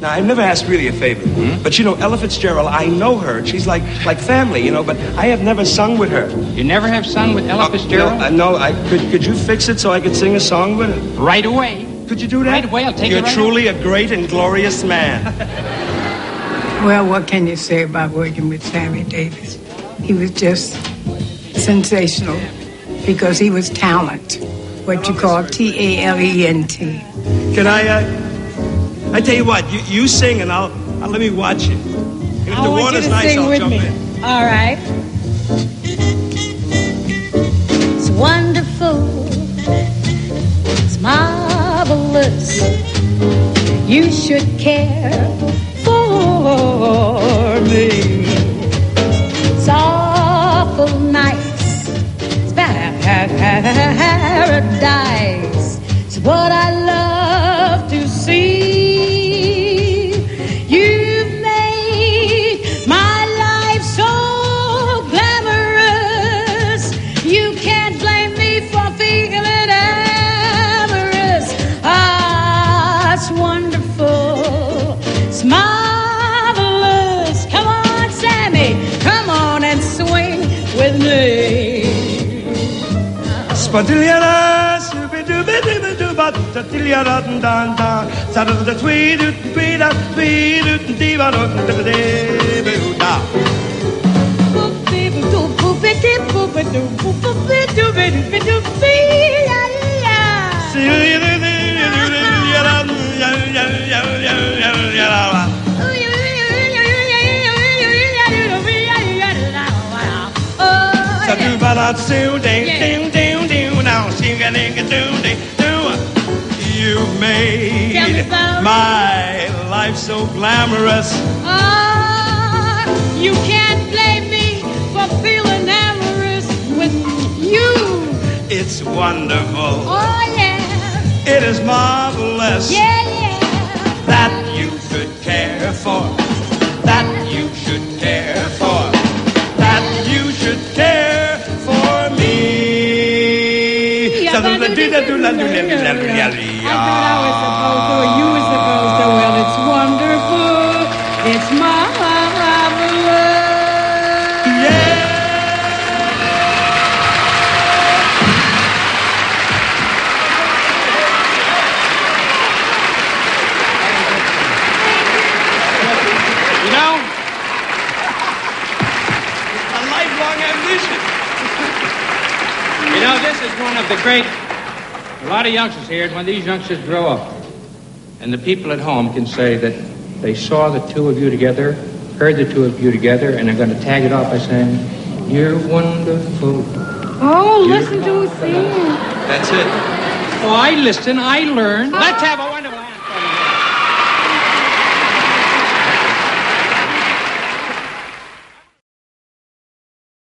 Now, I've never asked really a favor, hmm? but you know, Ella Fitzgerald, I know her. She's like like family, you know, but I have never sung with her. You never have sung with Ella uh, Fitzgerald? No, uh, no I, could, could you fix it so I could sing a song with her? Right away. Could you do that? Right away, I'll take You're it right truly away. a great and glorious man. well, what can you say about working with Sammy Davis? He was just sensational because he was talent, what you call T A L E N T. Can I. Uh, I tell you what, you, you sing and I'll, I'll let me watch it. And if I the water's nice, I'll jump me. in. All right. It's wonderful. It's marvelous. You should care for me. It's awful nice. It's paradise. It's what I love. with me. Spadiliana, subi dubi dubi duba, tatilia da da da, sada da tweet, tweet, tweet, tweet, tweet, tweet, tweet, tweet, tweet, You made my life so glamorous. Ah, you can't blame me for feeling amorous with you. It's wonderful. Oh, yeah. It is marvelous. Yeah, yeah. That you should care for. That I thought I was supposed to, or you were supposed to. Well, it's wonderful. It's marvelous. You know, A lifelong ambition. you know, this is one of the great. A lot of youngsters here, and when these youngsters grow up, and the people at home can say that they saw the two of you together, heard the two of you together, and they're going to tag it off by saying, "You're wonderful." Oh, listen to us sing. That's it. Oh, I listen, I learn. Let's have a